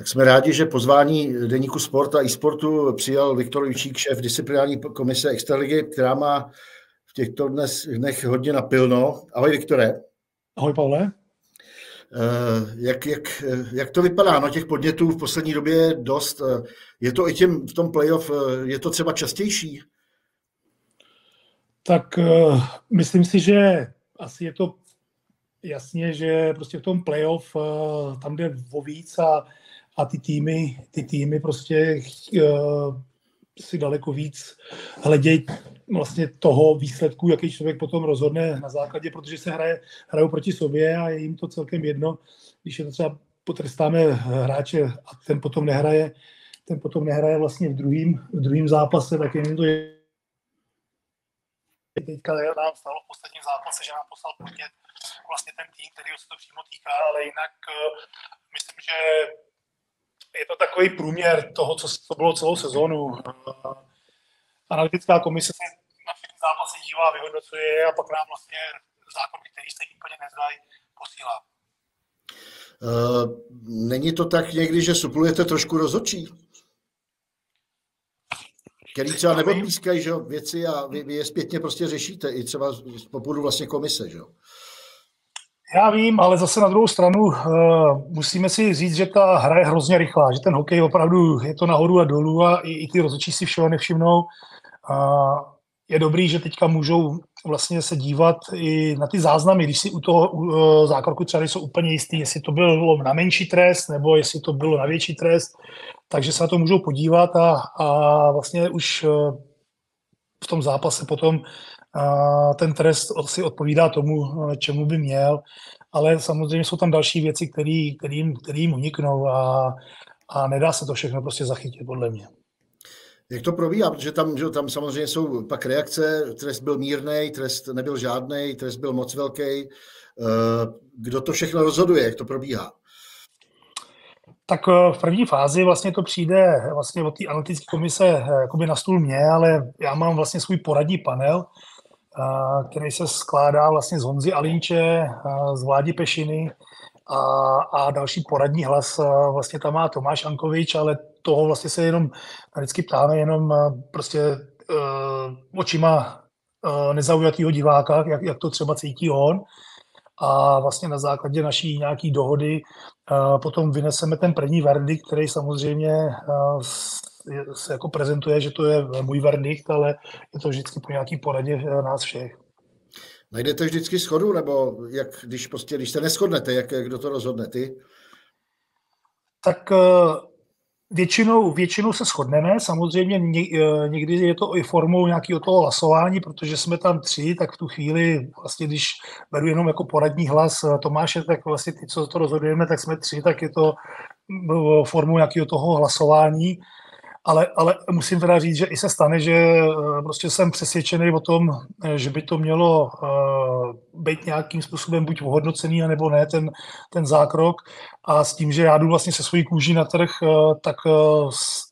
Tak jsme rádi, že pozvání Deníku Sport a e-sportu přijal Viktor Jučík, šéf disciplinární komise Extraligy, která má v těchto dnes, dnech hodně napilno. Ahoj, Viktore. Ahoj, Pavle. Eh, jak, jak, jak to vypadá? No těch podnětů v poslední době je dost. Eh, je to i těm v tom playoff, eh, je to třeba častější? Tak uh, myslím si, že asi je to jasně, že prostě v tom playoff uh, tam jde o víc a, a ty týmy, ty týmy prostě uh, si daleko víc hledějí vlastně toho výsledku, jaký člověk potom rozhodne na základě, protože se hraje, hrajou proti sobě a je jim to celkem jedno, když je to třeba potrestáme hráče a ten potom nehraje, ten potom nehraje vlastně v druhém v druhým zápase, tak jim to je teďka nám stalo v posledním zápase, že nám poslal podnět vlastně ten tým, který se to přímo týká, ale jinak uh, myslím, že je to takový průměr toho, co to bylo celou sezónu. Analytická komise se na všechny zápasy dívá, vyhodnocuje a pak nám vlastně zákony, který se úplně nezdají, posílá. Uh, není to tak někdy, že suplujete trošku rozočí? který třeba neodpískají že, věci a vy, vy je zpětně prostě řešíte, i třeba z popudu vlastně komise. Že? Já vím, ale zase na druhou stranu uh, musíme si říct, že ta hra je hrozně rychlá, že ten hokej opravdu je to nahoru a dolů a i, i ty rozhodčí si všeho nevšimnou. Uh, je dobrý, že teďka můžou vlastně se dívat i na ty záznamy, když si u toho uh, zákroku třeba jsou úplně jistý, jestli to bylo na menší trest, nebo jestli to bylo na větší trest, takže se na to můžou podívat a, a vlastně už uh, v tom zápase potom ten trest si odpovídá tomu, uh, čemu by měl, ale samozřejmě jsou tam další věci, které jim uniknou a, a nedá se to všechno prostě zachytit, podle mě. Jak to probíhá? Protože tam, že tam samozřejmě jsou pak reakce, trest byl mírný, trest nebyl žádný, trest byl moc velký. Eh, kdo to všechno rozhoduje? Jak to probíhá? Tak eh, v první fázi vlastně to přijde vlastně od té analytické komise eh, jakoby na stůl mě, ale já mám vlastně svůj poradní panel, který se skládá vlastně z Honzy Alinče, z Vládi Pešiny a, a další poradní hlas vlastně tam má Tomáš Ankovič, ale toho vlastně se jenom vždycky ptáme jenom prostě uh, očima uh, nezaujatýho diváka, jak, jak to třeba cítí on. A vlastně na základě naší nějaký dohody potom vyneseme ten první verdikt, který samozřejmě se jako prezentuje, že to je můj verdikt, ale je to vždycky po nějaký poradě nás všech. Najdete vždycky schodu, nebo jak, když, prostě, když se neschodnete, jak, kdo to rozhodne, ty? Tak Většinou, většinou se shodneme, samozřejmě e, někdy je to i formou nějakého toho hlasování, protože jsme tam tři, tak v tu chvíli, vlastně když beru jenom jako poradní hlas Tomáše, tak vlastně ty, co to rozhodujeme, tak jsme tři, tak je to formou nějakého toho hlasování ale, ale musím teda říct, že i se stane, že eh, prostě jsem přesvědčený o tom, eh, že by to mělo uh, být nějakým způsobem buď ohodnocený, nebo ne ten, ten zákrok. A s tím, že já jdu vlastně se svojí kůží na trh, tak,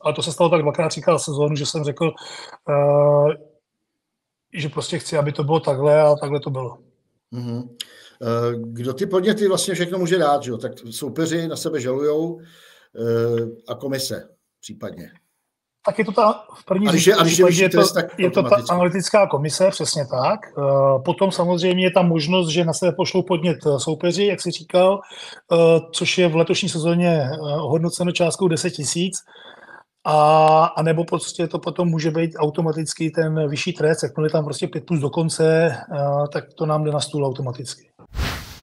ale to se stalo tak dvakrát říkal sezónu, že jsem řekl, že prostě chci, aby to bylo takhle a takhle to bylo. Mm-hmm. Kdo ty podněty vlastně všechno může dát, že? tak soupeři na sebe žalujou a komise případně tak je to ta v první a když je, a když je, je, to, je to ta analytická komise, přesně tak. Eh, potom samozřejmě je tam možnost, že na sebe pošlou podnět eh, soupeři, jak si říkal, eh, což je v letošní sezóně hodnoceno částkou 10 tisíc. A, a nebo prostě to potom může být automaticky ten vyšší trest, jakmile tam prostě 5 plus do konce, tak to nám jde na stůl automaticky.